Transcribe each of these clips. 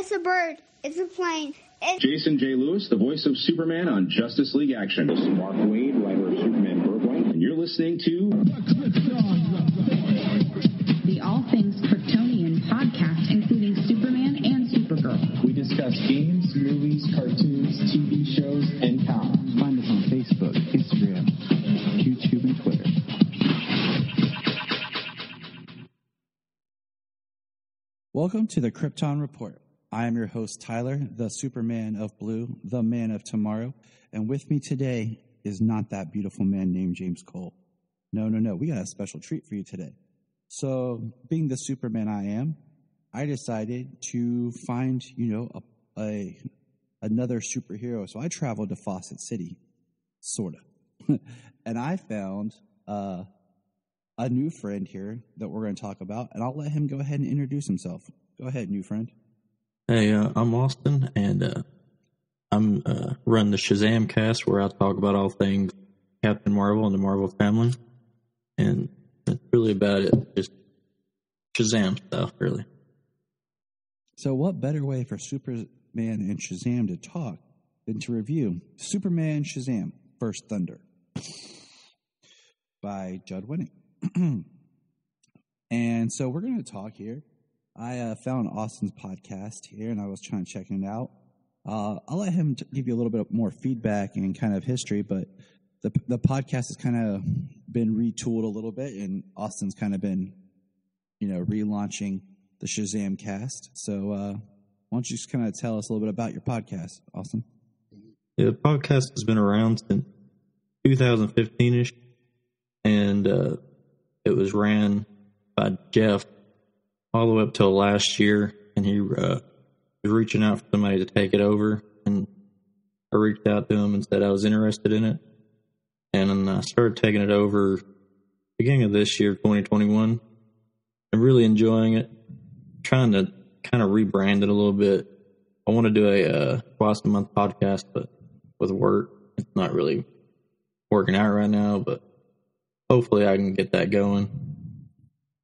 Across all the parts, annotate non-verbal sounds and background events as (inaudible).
It's a bird. It's a plane. It's Jason J. Lewis, the voice of Superman on Justice League Action. This is Mark Waid, writer of Superman Birthright, and you're listening to the All Things Kryptonian podcast, including Superman and Supergirl. We discuss games, movies, cartoons, TV shows, and comics. Find us on Facebook, Instagram, YouTube, and Twitter. Welcome to the Krypton Report. I am your host, Tyler, the Superman of Blue, the man of tomorrow. And with me today is not that beautiful man named James Cole. No, no, no. We got a special treat for you today. So, being the Superman I am, I decided to find, you know, a, a another superhero. So I traveled to Fawcett City, sort of, (laughs) and I found uh, a new friend here that we're going to talk about, and I'll let him go ahead and introduce himself. Go ahead, new friend. Hey, uh, I'm Austin, and uh, I'm uh, run the Shazam cast where I talk about all things Captain Marvel and the Marvel family, and that's really about it. Just Shazam stuff, really. So, what better way for Superman and Shazam to talk than to review Superman Shazam First Thunder by Judd Winick? (clears throat) and so, we're going to talk here. I uh, found Austin's podcast here and I was trying to check it out. Uh, I'll let him t- give you a little bit more feedback and kind of history, but the, the podcast has kind of been retooled a little bit and Austin's kind of been, you know, relaunching the Shazam cast. So, uh, why don't you just kind of tell us a little bit about your podcast, Austin? Yeah, the podcast has been around since 2015 ish, and uh, it was ran by Jeff all the way up till last year, and he uh, was reaching out for somebody to take it over, and I reached out to him and said I was interested in it, and then I started taking it over beginning of this year, 2021, and really enjoying it. Trying to kind of rebrand it a little bit. I want to do a uh, twice a month podcast, but with work, it's not really working out right now. But hopefully, I can get that going.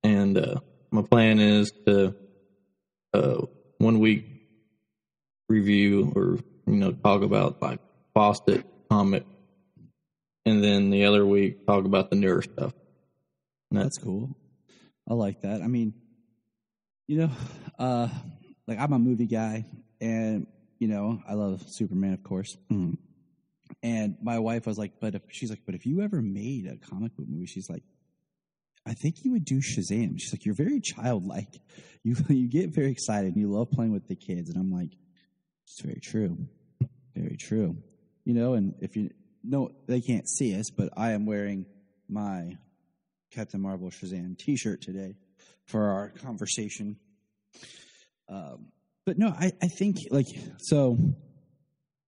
And uh, my plan is to uh, one week review or you know talk about like Fawcett comic, and then the other week talk about the newer stuff. And that's cool. I like that. I mean, you know, (sighs) uh, like I'm a movie guy, and you know, I love Superman, of course. Mm. And my wife was like, "But if she's like, but if you ever made a comic book movie, she's like, I think you would do Shazam. She's like, you're very childlike. (laughs) You you get very excited and you love playing with the kids. And I'm like, it's very true, very true. You know, and if you no, they can't see us, but I am wearing my Captain Marvel Shazam T-shirt today for our conversation. Um, but no, I, I think like so.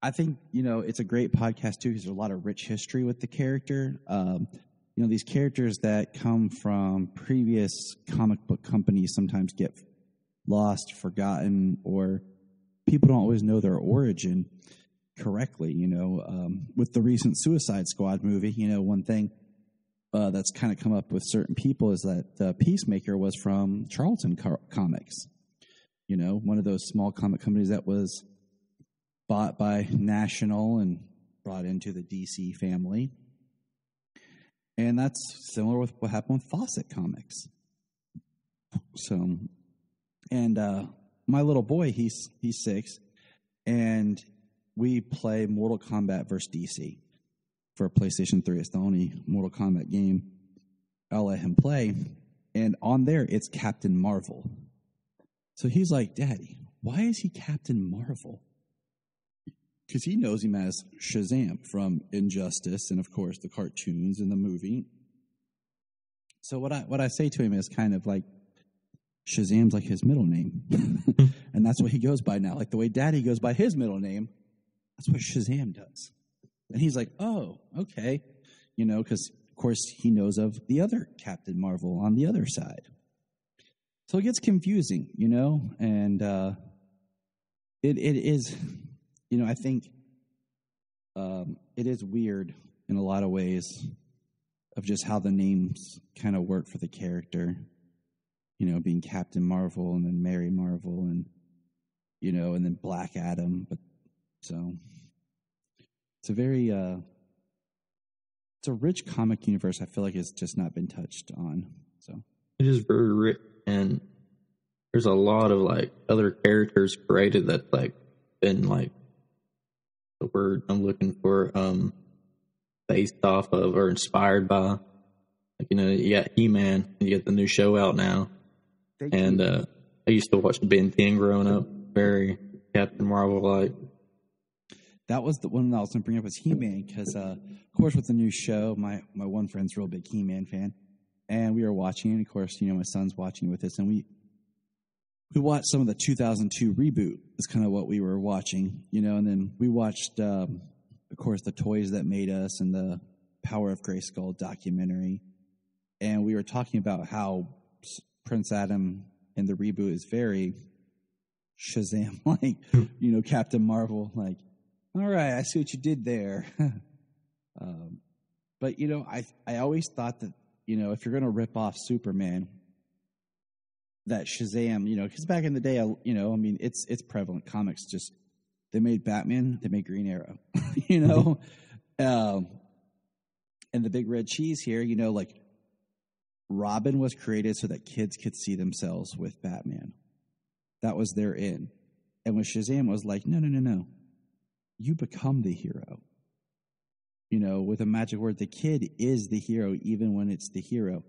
I think you know it's a great podcast too because there's a lot of rich history with the character. Um, you know these characters that come from previous comic book companies sometimes get lost, forgotten, or people don't always know their origin correctly. You know, um, with the recent Suicide Squad movie, you know, one thing uh, that's kind of come up with certain people is that uh, Peacemaker was from Charlton Car- Comics. You know, one of those small comic companies that was bought by National and brought into the DC family. And that's similar with what happened with Fawcett Comics. So, and uh, my little boy, he's he's six, and we play Mortal Kombat versus DC for PlayStation 3. It's the only Mortal Kombat game I'll let him play. And on there, it's Captain Marvel. So he's like, Daddy, why is he Captain Marvel? Because he knows him as Shazam from Injustice and, of course, the cartoons and the movie. So what I what I say to him is kind of like Shazam's like his middle name, (laughs) and that's what he goes by now. Like the way Daddy goes by his middle name, that's what Shazam does. And he's like, oh, okay. You know, because of course he knows of the other Captain Marvel on the other side. So it gets confusing, you know, and uh, it it is, you know, I think um, it is weird in a lot of ways of just how the names kind of work for the character. You know, being Captain Marvel and then Mary Marvel and you know, and then Black Adam. But so it's a very uh, it's a rich comic universe. I feel like it's just not been touched on. So It is very rich, and there's a lot of like other characters created that like been like the word I'm looking for, um, based off of or inspired by. Like you know, you got He Man, you got the new show out now, and uh, I used to watch Ben 10 growing up, very Captain Marvel like. that was the one that I was going to bring up was He Man because, uh, of course, with the new show, my my one friend's a real big He Man fan, and we were watching. And of course, you know, my son's watching with us, and we we watched some of the 2002 reboot. Is kind of what we were watching, you know, and then we watched, um, of course, the toys that made us and the Power of Grayskull documentary, and we were talking about how Prince Adam in the reboot is very Shazam (laughs) like, you know, Captain Marvel like all right, I see what you did there. (laughs) um, but you know, I I always thought that you know if you're going to rip off Superman, that Shazam, you know, because back in the day, I, you know, I mean, it's it's prevalent. Comics just they made Batman, they made Green Arrow, (laughs) you know, um, and the big red cheese here, you know, like Robin was created so that kids could see themselves with Batman. That was their in, and when Shazam, was like, no, no, no, no you become the hero. You know, with a magic word, the kid is the hero even when it's the hero.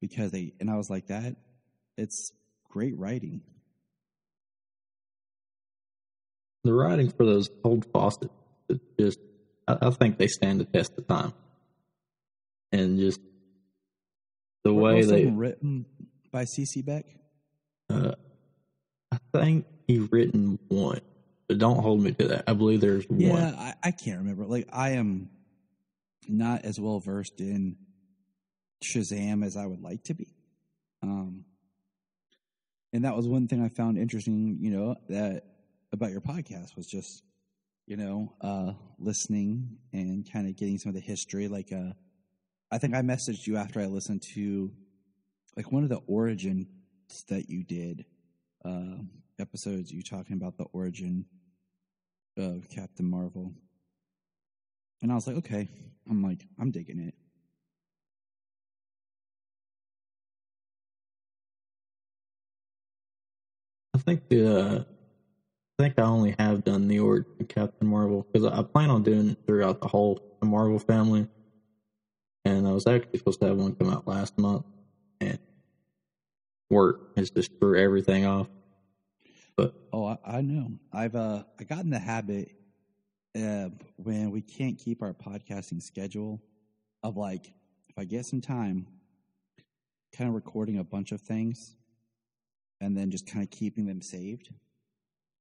Because they, and I was like, that, it's great writing. The writing for those old Fawcetts, it just, I, I think they stand the test of time. And just the Were way they, written by C.C. Beck. uh, I think he written one, but don't hold me to that. I believe there's Yeah, one. I, I can't remember. Like, I am not as well versed in Shazam as I would like to be. Um, and that was one thing I found interesting, you know, that about your podcast was just, you know, uh, listening and kind of getting some of the history. Like, uh, I think I messaged you after I listened to like one of the origins that you did, uh, episodes, you talking about the origin of Captain Marvel. And I was like, okay. I'm like, I'm digging it. I think the, uh, I think I only have done the origin Captain Marvel because I plan on doing it throughout the whole Marvel family. And I was actually supposed to have one come out last month, and work has just threw everything off. But Oh, I, I know. I've uh, I got in the habit uh, when we can't keep our podcasting schedule of like, if I get some time, kind of recording a bunch of things, and then just kind of keeping them saved,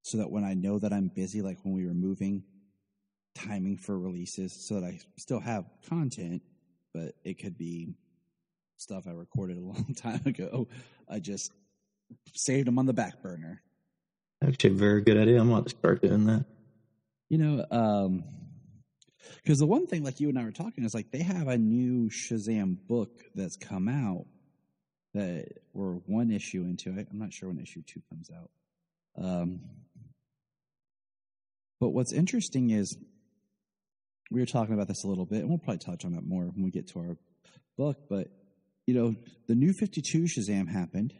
so that when I know that I'm busy, like when we were moving, timing for releases, so that I still have content, but it could be stuff I recorded (laughs) a long time ago. I just saved them on the back burner. actually, a very good idea. I'm going to start doing that. You know, um, because the one thing, like you and I were talking, is like they have a new Shazam book that's come out that we're one issue into it. I'm not sure when issue two comes out. Um, but what's interesting is we were talking about this a little bit, and we'll probably touch on it more when we get to our book. But you know, the new 52 Shazam happened.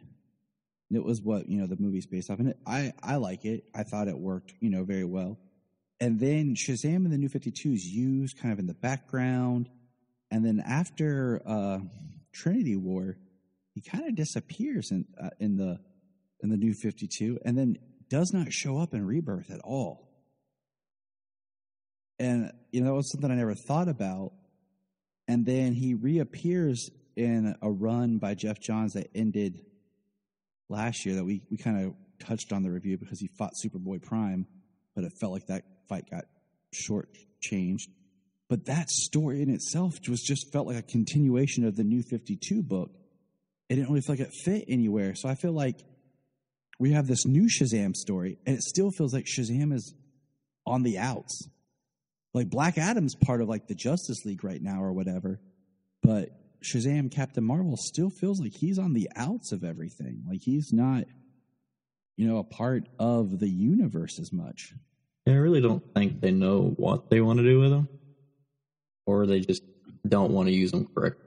It was what you know the movie's based off, and it, I I like it. I thought it worked, you know, very well. And then Shazam and the New 52 is used kind of in the background. And then after uh, Trinity War, he kind of disappears in uh, in the in the New 52, and then does not show up in Rebirth at all. And you know that was something I never thought about. And then he reappears in a run by Geoff Johns that ended last year that we, we kind of touched on the review because he fought Superboy Prime, but it felt like that fight got short changed. But that story in itself was just felt like a continuation of the new 52 book. It didn't really feel like it fit anywhere. So I feel like we have this new Shazam story, and it still feels like Shazam is on the outs. Like Black Adam's part of like the Justice League right now or whatever, but Shazam Captain Marvel still feels like he's on the outs of everything. Like he's not you know, a part of the universe as much. I really don't think they know what they want to do with them, or they just don't want to use them correctly.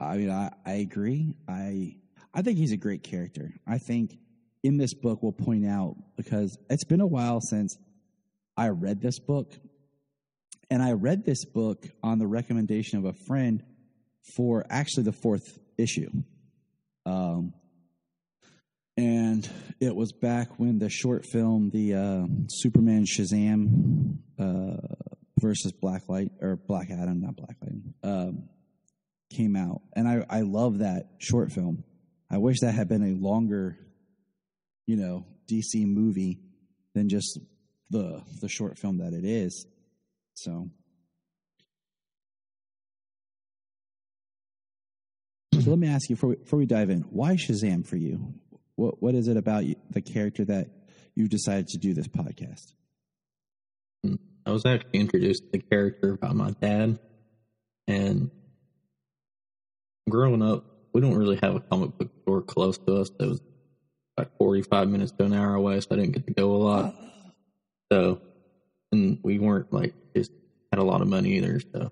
I mean, I, I agree. I I think he's a great character. I think in this book we'll point out because it's been a while since I read this book, and I read this book on the recommendation of a friend for actually the fourth issue. Um, and it was back when the short film, the uh, Superman Shazam uh, versus Blacklight or Black Adam, not Blacklight, um, came out, and I I love that short film. I wish that had been a longer, you know, DC movie than just the the short film that it is. So. So let me ask you before we, before we dive in, why Shazam for you? What what is it about you, the character that you decided to do this podcast? I was actually introduced to the character by my dad, and growing up, we don't really have a comic book store close to us. It was like forty-five minutes to an hour away, so I didn't get to go a lot. So, and we weren't like just had a lot of money either, so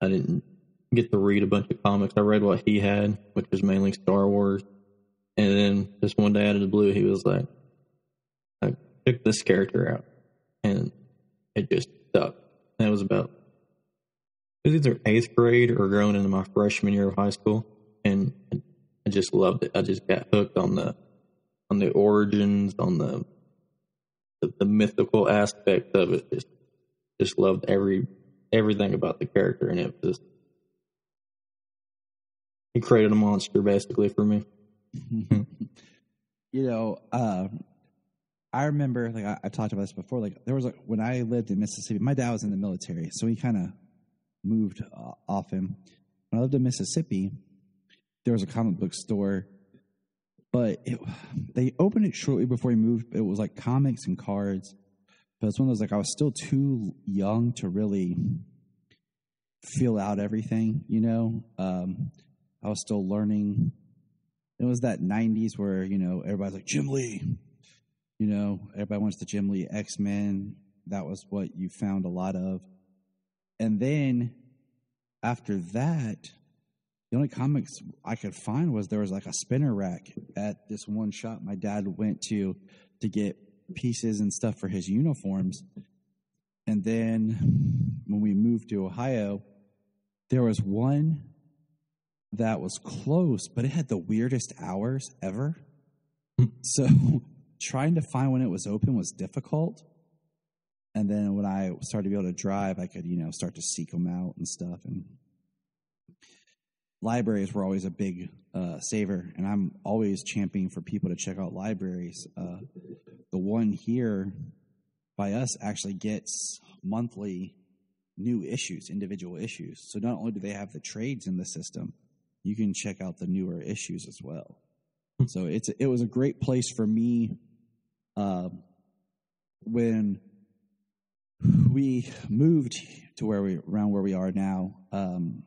I didn't get to read a bunch of comics. I read what he had, which was mainly Star Wars. And then just one day out of the blue, he was like, I check this character out. And it just stuck. It was about, it was either eighth grade or growing into my freshman year of high school. And I just loved it. I just got hooked on the, on the origins, on the, the, the mythical aspect of it. Just, just loved every, everything about the character. And it was, he created a monster basically for me. (laughs) you know, uh, I remember, like I, I, talked about this before. Like there was like when I lived in Mississippi, my dad was in the military, so he kind of moved uh, often. When I lived in Mississippi, there was a comic book store, but it, they opened it shortly before he moved. It was like comics and cards, but it's one of those like I was still too young to really feel out everything. You know, um, I was still learning it was that 90s where, you know, everybody's like, Jim Lee. You know, everybody wants the Jim Lee X Men. That was what you found a lot of. And then after that, the only comics I could find was there was like a spinner rack at this one shop my dad went to to get pieces and stuff for his uniforms. And then when we moved to Ohio, there was one that was close, but it had the weirdest hours ever. Hmm. so (laughs) trying to find when it was open was difficult. And then when I started to be able to drive, I could, you know, start to seek them out and stuff. And libraries were always a big uh, saver, and I'm always championing for people to check out libraries. Uh, the one here by us actually gets monthly new issues, individual issues. So not only do they have the trades in the system, you can check out the newer issues as well. Hmm. So it's it was a great place for me uh, when we moved to where we around where we are now. Um,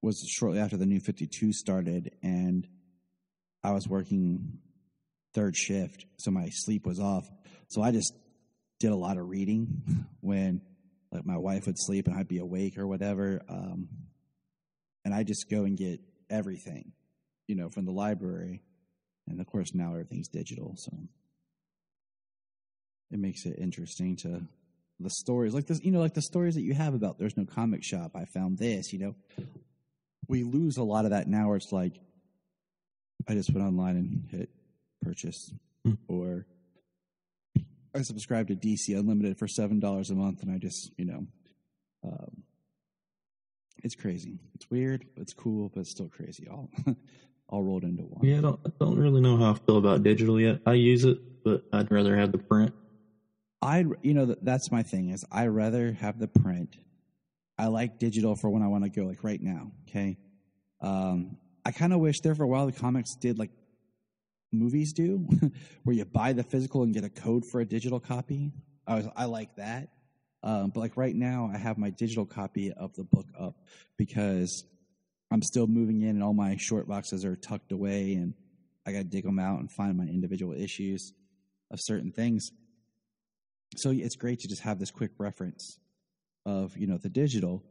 was shortly after the new 52 started, and I was working third shift, so my sleep was off. So I just did a lot of reading when like my wife would sleep and I'd be awake or whatever. Um, and I just go and get everything, you know, from the library. And of course, now everything's digital. So it makes it interesting to the stories like this, you know, like the stories that you have about there's no comic shop. I found this, you know, we lose a lot of that now where it's like, I just went online and hit purchase mm. or I subscribe to DC Unlimited for $7 a month and I just, you know, um, it's crazy. It's weird. It's cool, but it's still crazy. All (laughs) all rolled into one. Yeah, I don't, I don't really know how I feel about digital yet. I use it, but I'd rather have the print. I you know that's my thing is I rather have the print. I like digital for when I want to go like right now. Okay, um, I kind of wish there for a while the comics did like movies do, (laughs) where you buy the physical and get a code for a digital copy. I was I like that. Um, but like right now, I have my digital copy of the book up because I'm still moving in and all my short boxes are tucked away and I got to dig them out and find my individual issues of certain things. So it's great to just have this quick reference of you know the digital,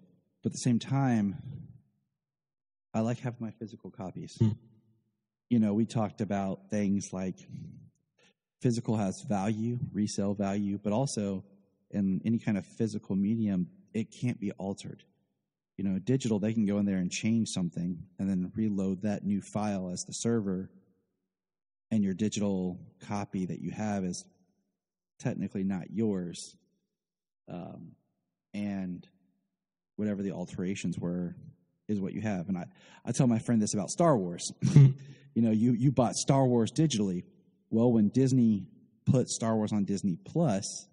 but at the same time, I like having my physical copies. Hmm. You know, we talked about things like physical has value, resale value, but also in any kind of physical medium, it can't be altered. You know, digital, they can go in there and change something and then reload that new file as the server, and your digital copy that you have is technically not yours. Um, and whatever the alterations were is what you have. And I, I tell my friend this about Star Wars. (laughs) you know, you, you bought Star Wars digitally. Well, when Disney put Star Wars on Disney Plus,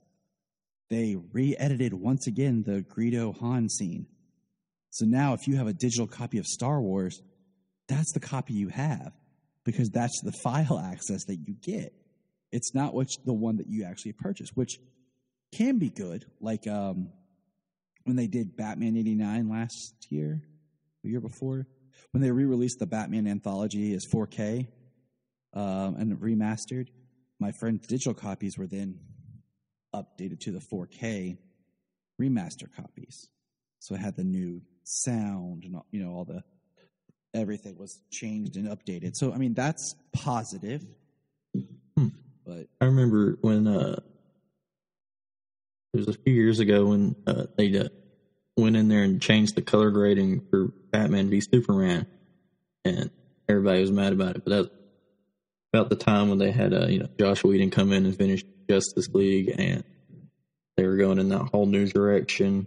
they re edited once again the Greedo Han scene. So now, if you have a digital copy of Star Wars, that's the copy you have because that's the file (laughs) access that you get. It's not what the one that you actually purchased, which can be good. Like um, when they did Batman '89 last year, the year before, when they re-released the Batman anthology as 4K um, and remastered. My friend's digital copies were then updated to the 4K remaster copies, so it had the new sound and you know all the everything was changed and updated. So I mean that's positive. But I remember when uh, it was a few years ago when uh, they uh, went in there and changed the color grading for Batman v Superman, and everybody was mad about it. But that was about the time when they had uh, you know Josh Whedon come in and finish Justice League, and they were going in that whole new direction,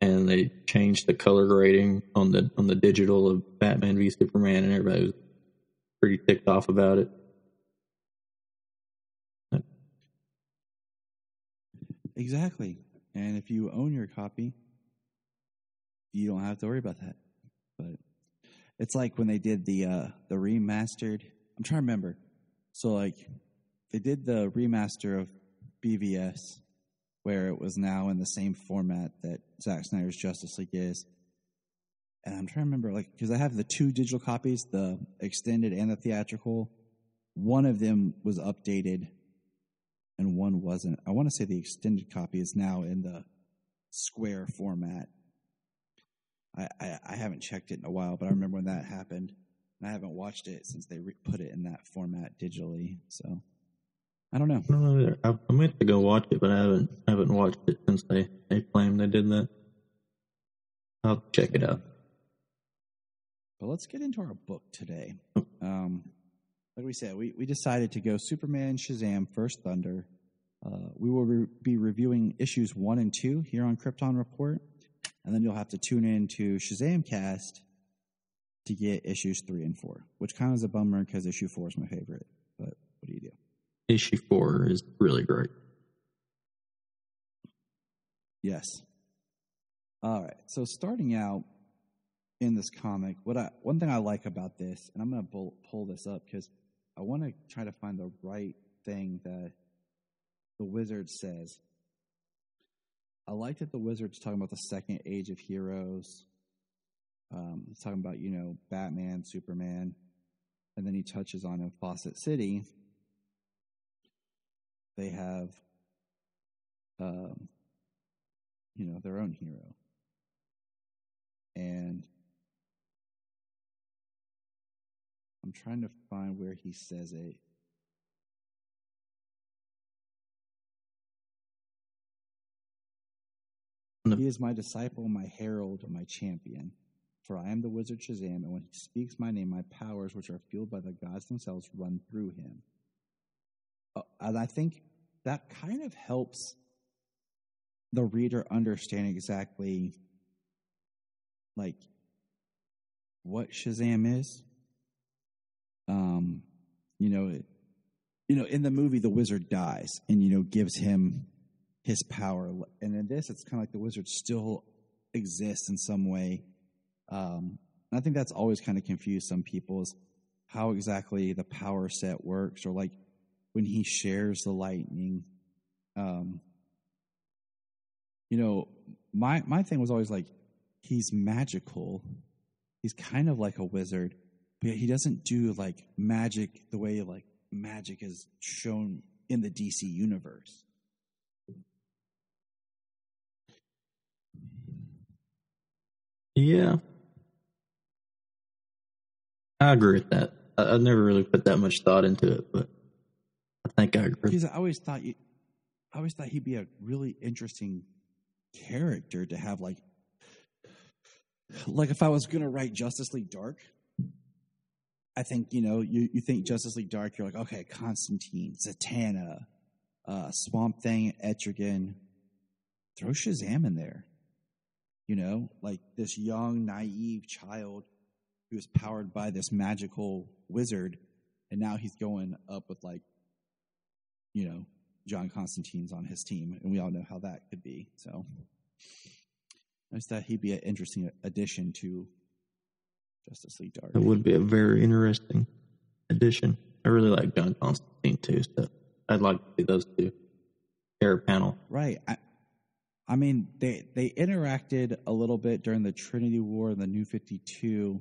and they changed the color grading on the on the digital of Batman v Superman, and everybody was pretty ticked off about it. Exactly. And if you own your copy, you don't have to worry about that. But it's like when they did the uh, the remastered. I'm trying to remember. So like they did the remaster of BVS, where it was now in the same format that Zack Snyder's Justice League is. And I'm trying to remember, like, because I have the two digital copies, the extended and the theatrical. One of them was updated, and one wasn't. I want to say the extended copy is now in the square format. I, I, I haven't checked it in a while, but I remember when that happened. And I haven't watched it since they re- put it in that format digitally. So I don't know. I don't know either. I, I meant to go watch it, but I haven't I haven't watched it since they, they claimed they did that. I'll check it out. But let's get into our book today. Um, like we said, we, we decided to go Superman, Shazam, First Thunder. Uh, we will re- be reviewing issues one and two here on Krypton Report, and then you'll have to tune in to Shazam Cast to get issues three and four, which kind of is a bummer because issue four is my favorite. But what do you do? Issue four is really great. Yes. All right. So starting out in this comic, what I one thing I like about this, and I'm going to pull, pull this up because I want to try to find the right thing that the wizard says. I like that the wizard's talking about the second age of heroes. Um, he's talking about you know Batman, Superman, and then he touches on in Fawcett City. They have, um, you know, their own hero, and I'm trying to find where he says it. He is my disciple, my herald, my champion. For I am the wizard Shazam, and when he speaks my name, my powers, which are fueled by the gods themselves, run through him. Uh, and I think that kind of helps the reader understand exactly, like, what Shazam is. Um, you know, it, you know, in the movie, the wizard dies, and you know, gives him his power. And in this, it's kind of like the wizard still exists in some way. Um, and I think that's always kind of confused some people is how exactly the power set works, or like when he shares the lightning. Um, you know, my my thing was always like he's magical. He's kind of like a wizard, but he doesn't do like magic the way like magic is shown in the DC universe. Yeah. I agree with that. I, I've never really put that much thought into it, but I think I agree. Because I always thought you, I always thought he'd be a really interesting character to have like, like if I was gonna write Justice League Dark, I think you know you you think Justice League Dark, you're like okay, Constantine, Zatanna, uh, Swamp Thing, Etrigan, throw Shazam in there. You know, like this young, naive child who is powered by this magical wizard, and now he's going up with like, you know, John Constantine's on his team, and we all know how that could be. So, I just thought he'd be an interesting addition to Justice League Dark. It would be a very interesting addition. I really like John Constantine too, so I'd like to see those two share a panel. Right. I, I mean, they they interacted a little bit during the Trinity War and the New Fifty Two,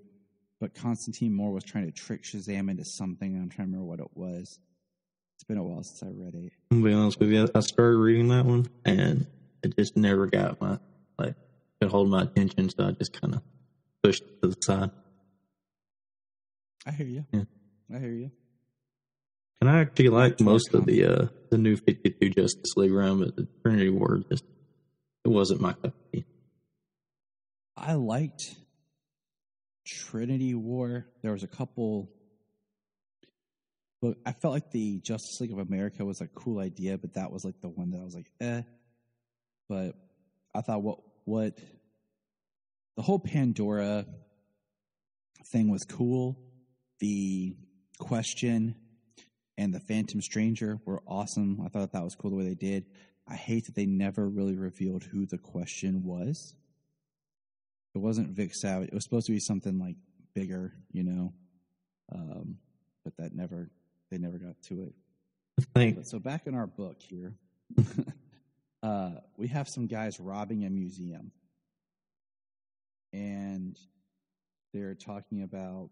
but Constantine Moore was trying to trick Shazam into something. I'm trying to remember what it was. It's been a while since I read it. I'm be honest with you, I started reading that one and it just never got my like could hold my attention, so I just kind of pushed it to the side. I hear you. Yeah. I hear you. And I actually like most of the uh, the new Fifty Two Justice League run, but the Trinity War just it wasn't my cup of tea. I liked Trinity War. There was a couple. But I felt like the Justice League of America was a cool idea, but that was like the one that I was like, eh. But I thought what what the whole Pandora thing was cool. The question and the Phantom Stranger were awesome. I thought that was cool the way they did. I hate that they never really revealed who the question was. It wasn't Vic Savage. It was supposed to be something like bigger, you know. Um, but that never they never got to it. But so back in our book here, (laughs) uh, we have some guys robbing a museum, and they're talking about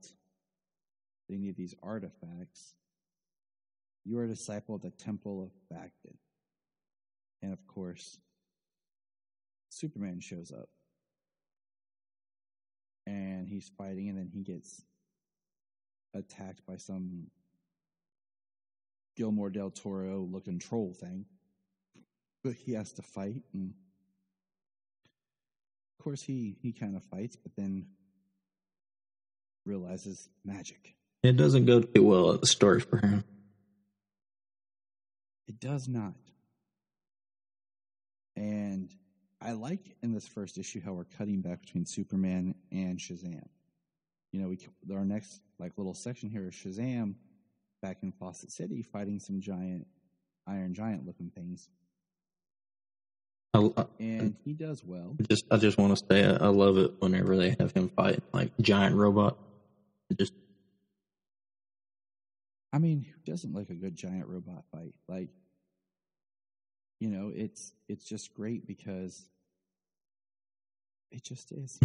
they need these artifacts. You are a disciple of the Temple of Baghdad, and of course, Superman shows up, and he's fighting, and then he gets attacked by some Guillermo del Toro looking troll thing. But he has to fight and of course he, he kind of fights, but then realizes magic. it doesn't go too well at the start for him. It does not. And I like in this first issue how we're cutting back between Superman and Shazam. You know, we our next like little section here is Shazam back in Fawcett City fighting some giant Iron Giant looking things, I, I, and he does well. Just I just want to say I, I love it whenever they have him fight like giant robot. It just I mean, who doesn't like a good giant robot fight? Like, you know, it's it's just great because it just is.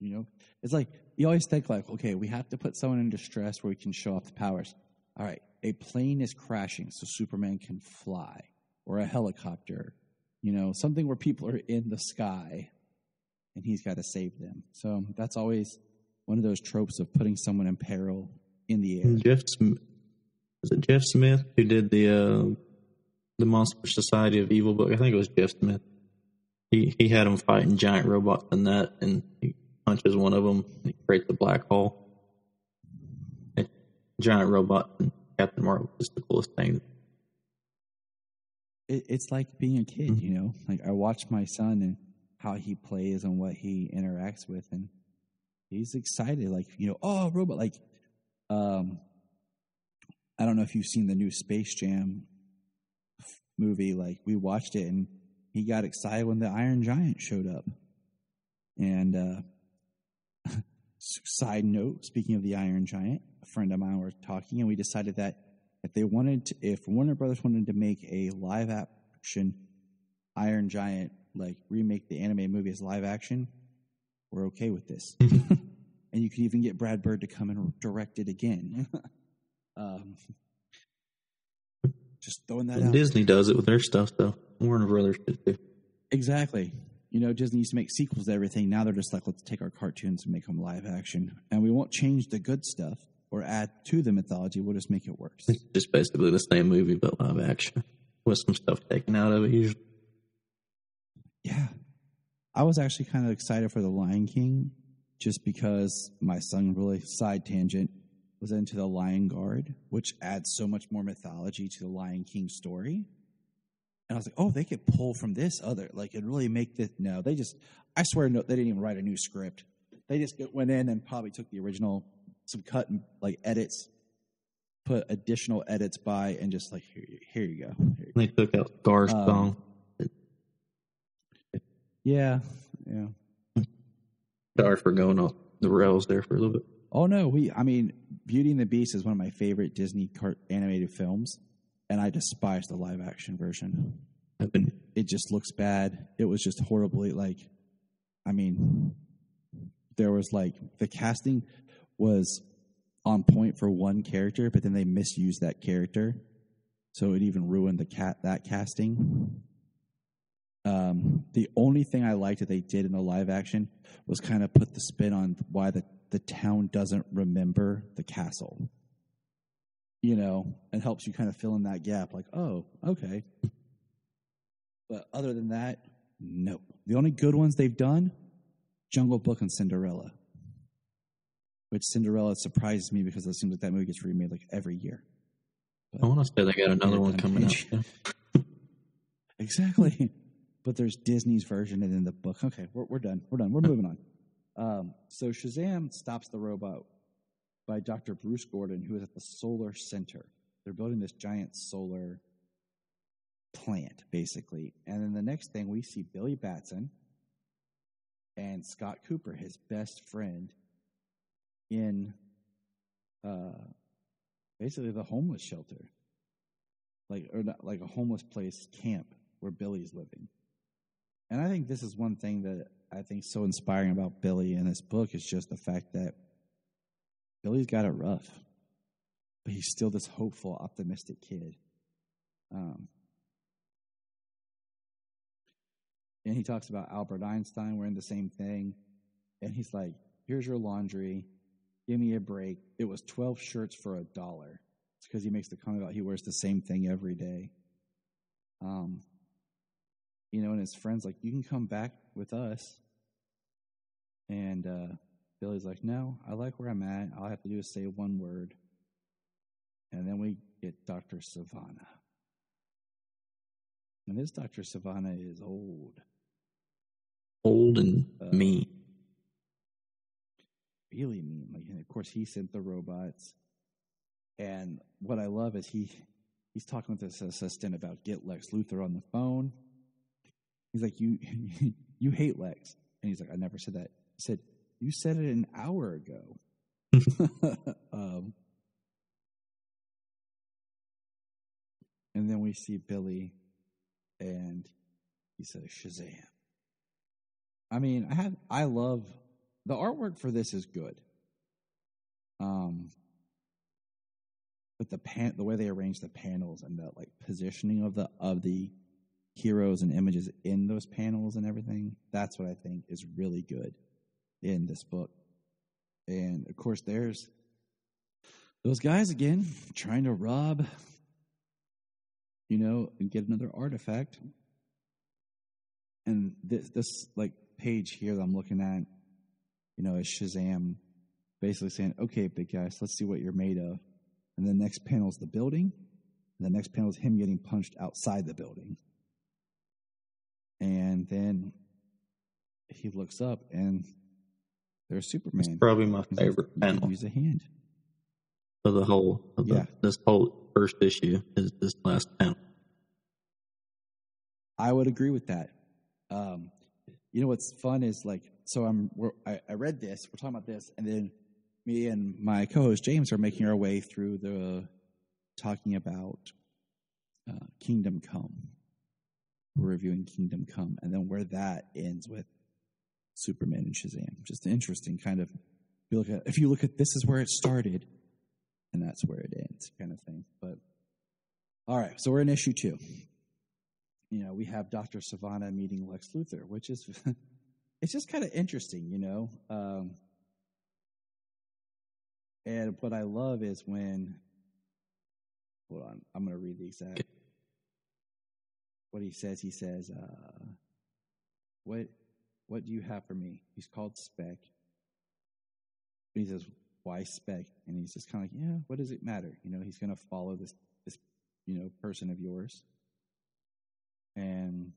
you know, it's like you always think like, okay, we have to put someone in distress where we can show off the powers. All right, a plane is crashing, so Superman can fly, or a helicopter. You know, something where people are in the sky, and he's got to save them. So that's always one of those tropes of putting someone in peril in the air. Jeff was it Jeff Smith who did the uh, the Monster Society of Evil book? I think it was Jeff Smith. He he had him fighting giant robots in that, and he punches one of them. And he creates a black hole. And giant robot and Captain Marvel is the coolest thing. it, it's like being a kid, Mhm. you know. Like I watch my son and how he plays and what he interacts with, and he's excited. Like you know, oh, robot. Like, um, I don't know if you've seen the new Space Jam movie. Like we watched it, and he got excited when the Iron Giant showed up. And uh, (laughs) side note, speaking of the Iron Giant, a friend of mine were talking, and we decided that if they wanted to, if Warner Brothers wanted to make a live action Iron Giant, like remake the anime movie as live action, we're okay with this. (laughs) and you can even get Brad Bird to come and direct it again. (laughs) um, just throwing that And out. Disney does it with their stuff, though. Warner Brothers did too. Exactly. You know, Disney used to make sequels to everything. Now they're just like, let's take our cartoons and make them live action. And we won't change the good stuff or add to the mythology. We'll just make it worse. It's just basically the same movie, but live action with some stuff taken out of it. Usually, Yeah. I was actually kind of excited for The Lion King just because my son really side tangent was into the Lion Guard, which adds so much more mythology to the Lion King story. And I was like, oh, they could pull from this other, like, it really make this. No, they just, I swear, no, they didn't even write a new script. They just went in and probably took the original, some cut and like edits, put additional edits by, and just like, here, you- here you go. Here you go. they took out Scar's Um, song. Yeah, yeah. Sorry for going off the rails there for a little bit. Oh no, we. I mean, Beauty and the Beast is one of my favorite Disney cart animated films, and I despise the live action version. It just looks bad. It was just horribly like. I mean, there was like the casting was on point for one character, but then they misused that character, so it even ruined the cat that casting. Um, the only thing I liked that they did in the live action was kind of put the spin on why the, the town doesn't remember the castle. You know, and helps you kind of fill in that gap, like, oh, okay. But other than that, no. The only good ones they've done, Jungle Book and Cinderella. Which Cinderella surprises me because it seems like that movie gets remade like every year. I want to say they got another one coming out. (laughs) yeah. Exactly. (laughs) but there's Disney's version and then the book. Okay, we're, we're done. We're done. We're moving on. Um, so Shazam stops the robot by Dr. Bruce Gordon, who is at the Solar Center. They're building this giant solar plant, basically. And then the next thing we see Billy Batson and Scott Cooper, his best friend, in uh, basically the homeless shelter like or not, like a homeless place camp where Billy's living. And I think this is one thing that I think so inspiring about Billy in this book is just the fact that Billy's got it rough, but he's still this hopeful, optimistic kid. Um, and he talks about Albert Einstein wearing the same thing, and he's like, "Here's your laundry. Give me a break. It was twelve shirts for a dollar." It's because he makes the comment about he wears the same thing every day. Um, you know, and his friends like, you can come back with us. And uh, Billy's like, no, I like where I'm at. All I have to do is say one word. And then we get Dr. Sivana. And this Dr. Sivana is old. Old and Uh, mean. really mean. Like, and of course, he sent the robots. And what I love is he he's talking with his assistant about get Lex Luthor on the phone. He's like, you (laughs) you hate Lex, and he's like, I never said that. He said, you said it an hour ago. (laughs) um, and then we see Billy, and he says Shazam. I mean, I have I love the artwork for this is good. Um, but the pan the way they arrange the panels and the like positioning of the of the heroes and images in those panels and everything, that's what I think is really good in this book. And of course, there's those guys again trying to rob, you know, and get another artifact. And this, this like page here that I'm looking at, you know, is Shazam basically saying, "Okay, big guys, let's see what you're made of." And the next panel is the building, and the next panel is him getting punched outside the building. And then he looks up, and there's Superman. It's probably my favorite "You can panel Use a hand. of the whole of the, Yeah. this whole first issue is this last panel. I would agree with that. Um, you know what's fun is like so I'm we're, I, I read this we're talking about this and then me and my co-host James are making our way through the talking about uh, Kingdom Come. We're reviewing Kingdom Come and then where that ends with Superman and Shazam. Just an interesting kind of you look at if you look at this is where it started, and that's where it ends, kind of thing. But all right, so we're in issue two. You know, we have Doctor Sivana meeting Lex Luthor, which is (laughs) it's just kind of interesting, you know. Um, and what I love is when, hold on, I'm going to read the exact what he says. He says, uh, "What, what do you have for me?" He's called Spec. he says, "Why Spec?" And he's just kind of like, "Yeah, what does it matter?" You know, he's going to follow this this you know person of yours, and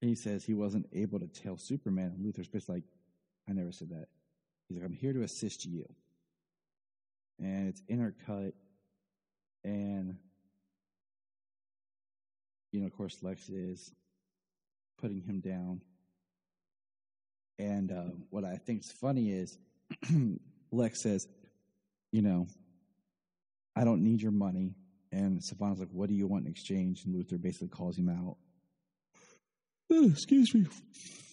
he says he wasn't able to tell Superman. And Luthor's just like, "I never said that." He's like, "I'm here to assist you," and it's intercut, and you know, of course, Lex is putting him down. And uh, what I think is funny is (clears throat) Lex says, you know, I don't need your money. And Sivana's like, what do you want in exchange? And Luthor basically calls him out. Oh, excuse me.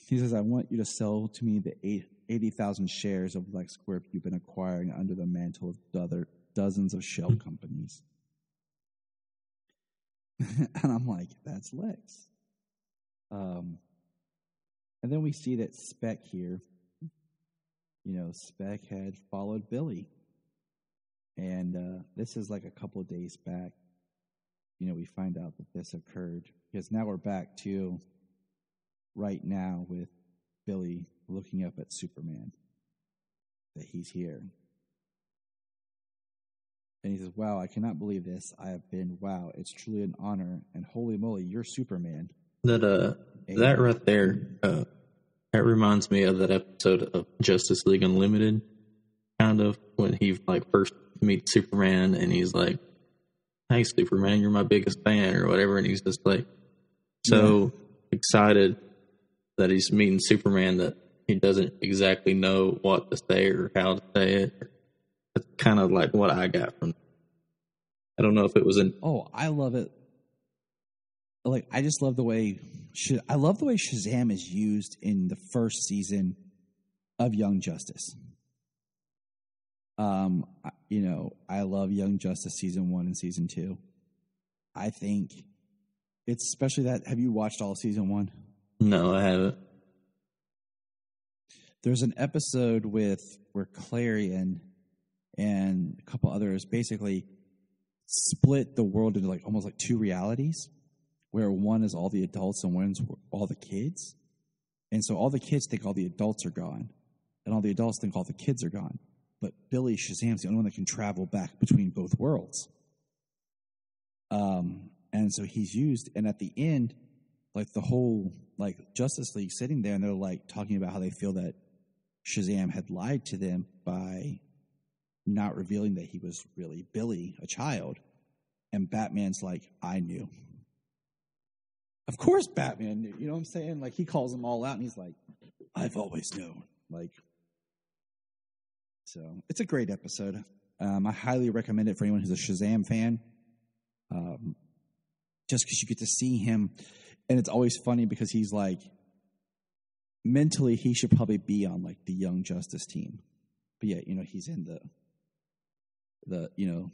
He says, I want you to sell to me the 80,000 shares of LexCorp you've been acquiring under the mantle of other dozens of shell companies. (laughs) and I'm like, that's Lex. Um, and then we see that Spec here, you know, Spec had followed Billy. And uh, this is like a couple days back. You know, we find out that this occurred because now we're back to right now with Billy looking up at Superman, that he's here. And he says, Wow, I cannot believe this. I have been, wow, it's truly an honor. And holy moly, you're Superman. That, uh, that right there, uh, that reminds me of that episode of Justice League Unlimited, kind of, when he, like, first meets Superman and he's like, Hey, Superman, you're my biggest fan, or whatever. And he's just like, so excited that he's meeting Superman that he doesn't exactly know what to say or how to say it. That's kind of like what I got from. I don't know if it was an Oh, I love it. Like, I just love the way, Sh- I love the way Shazam is used in the first season of Young Justice. Um, you know, I love Young Justice season one and season two. I think it's especially that. Have you watched all season one? no, I haven't. there's an episode with where Klarion and a couple others basically split the world into like almost like two realities, where one is all the adults and one's all the kids, and so all the kids think all the adults are gone, and all the adults think all the kids are gone. But Billy Shazam's the only one that can travel back between both worlds. Um, and so he's used, and at the end, like the whole like Justice League sitting there and they're like talking about how they feel that Shazam had lied to them by not revealing that he was really Billy, a child. And Batman's like, I knew. Of course Batman knew. You know what I'm saying? Like he calls them all out and he's like, I've always known. Like so it's a great episode. Um, I highly recommend it for anyone who's a Shazam fan. Um, just because you get to see him and it's always funny because he's like mentally he should probably be on like the young justice team but yeah you know he's in the the you know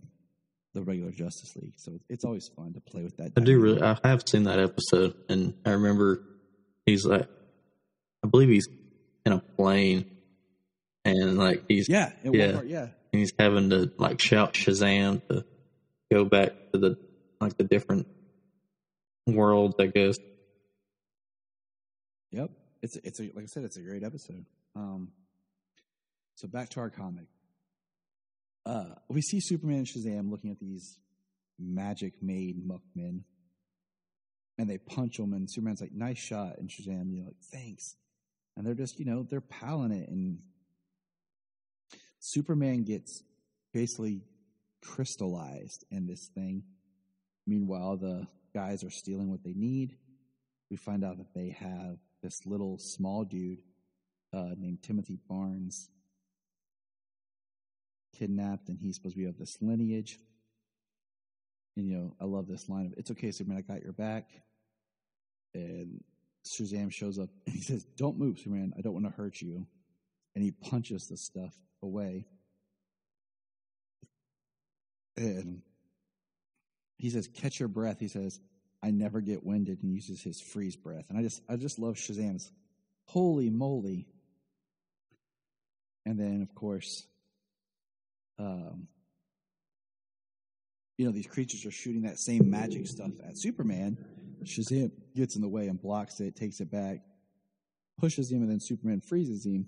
the regular justice league so it's always fun to play with that I do really. I have seen that episode, and I remember he's like, I believe he's in a plane, and like he's yeah Yeah. part yeah and he's having to like shout Shazam to go back to the like the different worlds, I guess. Yep. It's it's a, like I said, it's a great episode. Um, so back to our comic. Uh, we see Superman and Shazam looking at these magic made muckmen, and they punch them, and Superman's like, "Nice shot," and Shazam, you know, like, "Thanks," and they're just, you know, they're palling it, and Superman gets basically crystallized in this thing. Meanwhile, the guys are stealing what they need we find out that they have this little small dude uh, named Timothy Barnes kidnapped, and he's supposed to be of this lineage. And you know, I love this line of "It's okay, Superman, I got your back." And Shazam shows up and he says, "Don't move, Superman. I don't want to hurt you." and he punches the stuff away. And he says, "Catch your breath." He says, "I never get winded," and uses his freeze breath. And I just, I just love Shazam's holy moly. And then, of course, um, you know, these creatures are shooting that same magic stuff at Superman. Shazam gets in the way and blocks it, takes it back, pushes him, and then Superman freezes him.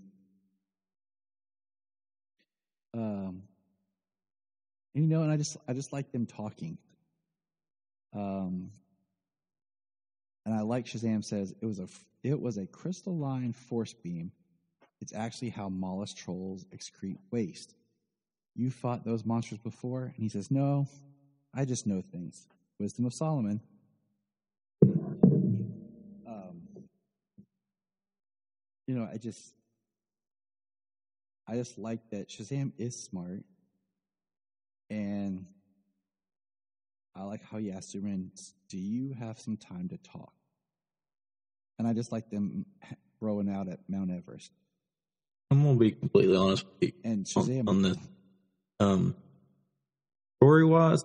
Um, and, you know, and I just, I just like them talking. Um, and I like Shazam says it was a, it was a crystalline force beam. It's actually how mollusk trolls excrete waste. You fought those monsters before? And he says, No, I just know things. Wisdom of Solomon. Um, you know, I just, I just like that Shazam is smart, and I like how he asked Superman, "Do you have some time to talk?" And I just like them throwing out at Mount Everest. I'm gonna be completely honest with you And on, Shazam, on this. Um, story wise,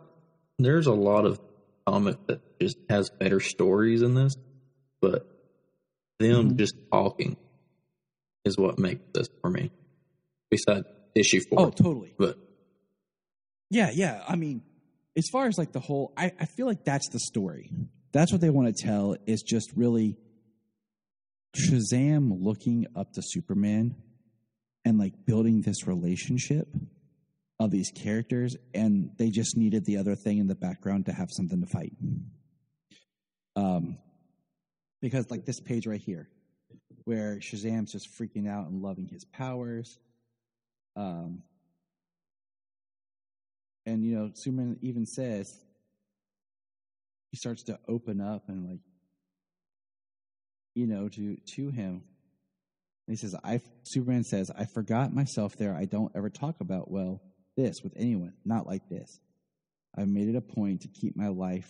there's a lot of comic that just has better stories in this, but them Mhm. just talking is what makes this for me. Besides issue four, oh, totally. but Yeah, yeah. I mean, as far as like the whole, I, I feel like that's the story. That's what they want to tell is just really Shazam looking up to Superman and like building this relationship of these characters, and they just needed the other thing in the background to have something to fight. Um, because like this page right here, where Shazam's just freaking out and loving his powers. Um, and you know, Superman even says he starts to open up and like, you know, to to him. And he says, "I." Superman says, "I forgot myself there. I don't ever talk about well this with anyone. Not like this. I've made it a point to keep my life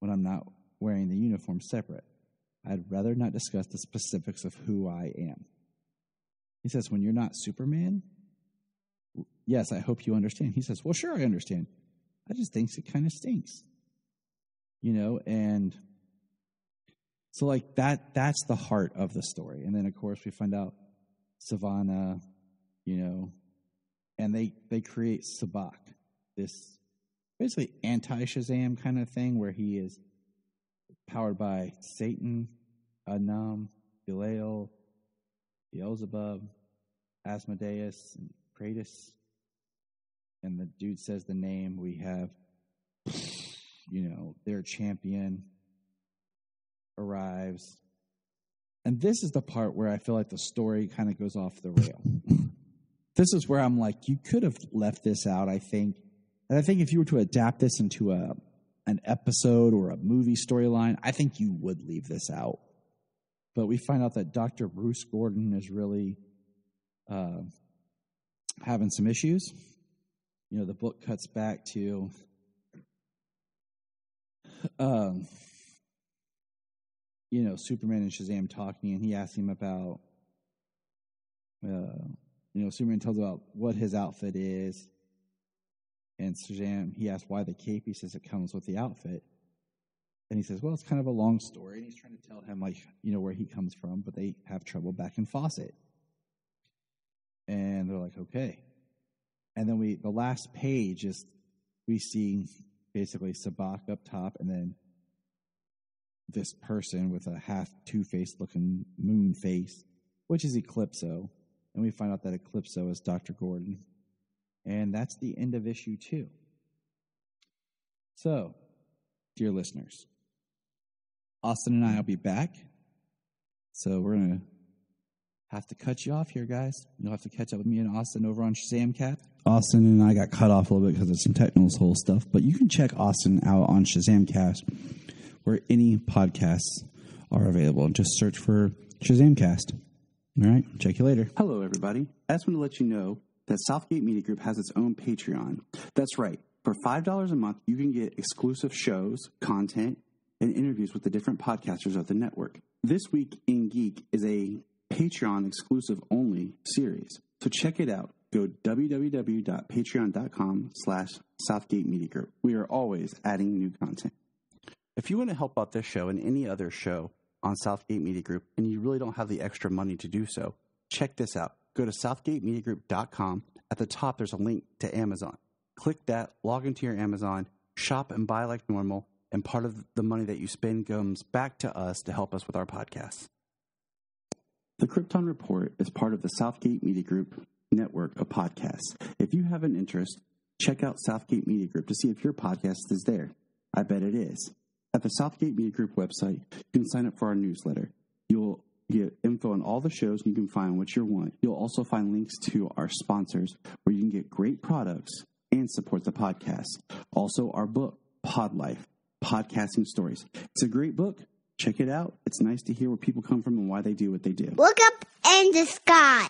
when I'm not wearing the uniform separate. I'd rather not discuss the specifics of who I am." He says, "When you're not Superman." Yes, I hope you understand. He says, Well, sure, I understand. I just think it kind of stinks. You know, and so like that that's the heart of the story. And then of course we find out Sivana, you know, and they they create Sabbac, this basically anti Shazam kind of thing where he is powered by Satan, Anam, Belial, Beelzebub, Asmodeus, and Kratos and the dude says the name, we have, you know, their champion arrives. And this is the part where I feel like the story kind of goes off the rail. This is where I'm like, you could have left this out, I think. And I think if you were to adapt this into a an episode or a movie storyline, I think you would leave this out. But we find out that Dr. Bruce Gordon is really uh, having some issues you know, the book cuts back to um, you know, Superman and Shazam talking, and he asks him about, uh, you know, Superman tells about what his outfit is, and Shazam, he asks why the cape. He says it comes with the outfit. And he says, well, it's kind of a long story, and he's trying to tell him, like, you know, where he comes from, but they have trouble back in Fawcett. And they're like, okay. And then we, the last page is, we see basically Sabbac up top, and then this person with a half two faced looking moon face, which is Eclipso. And we find out that Eclipso is Dr. Gordon. And that's the end of issue two. So, dear listeners, Austin and I will be back. So we're going to have to cut you off here, guys. You'll have to catch up with me and Austin over on Shazamcast. Austin and I got cut off a little bit because of some technical whole stuff, but you can check Austin out on Shazam Shazamcast where any podcasts are available. Just search for Shazam Shazamcast. All right, check you later. Hello, everybody. I just want to let you know that Southgate Media Group has its own Patreon. That's right. For $5 a month, you can get exclusive shows, content, and interviews with the different podcasters of the network. This week in Geek is a Patreon exclusive only series. So check it out. Go www.patreon.com slash Southgate Media Group. We are always adding new content. If you want to help out this show and any other show on Southgate Media Group and you really don't have the extra money to do so, check this out. Go to southgatemediagroup.com. At the top, there's a link to Amazon. Click that, log into your Amazon, shop and buy like normal, and part of the money that you spend comes back to us to help us with our podcasts. The Krypton Report is part of the Southgate Media Group network of podcasts. If you have an interest, check out Southgate Media Group to see if your podcast is there. I bet it is. At the Southgate Media Group website, you can sign up for our newsletter. You'll get info on all the shows and you can find what you want. You'll also find links to our sponsors where you can get great products and support the podcast. Also, our book, Pod Life Podcasting Stories. It's a great book. Check it out. It's nice to hear where people come from and why they do what they do. Look up in the sky.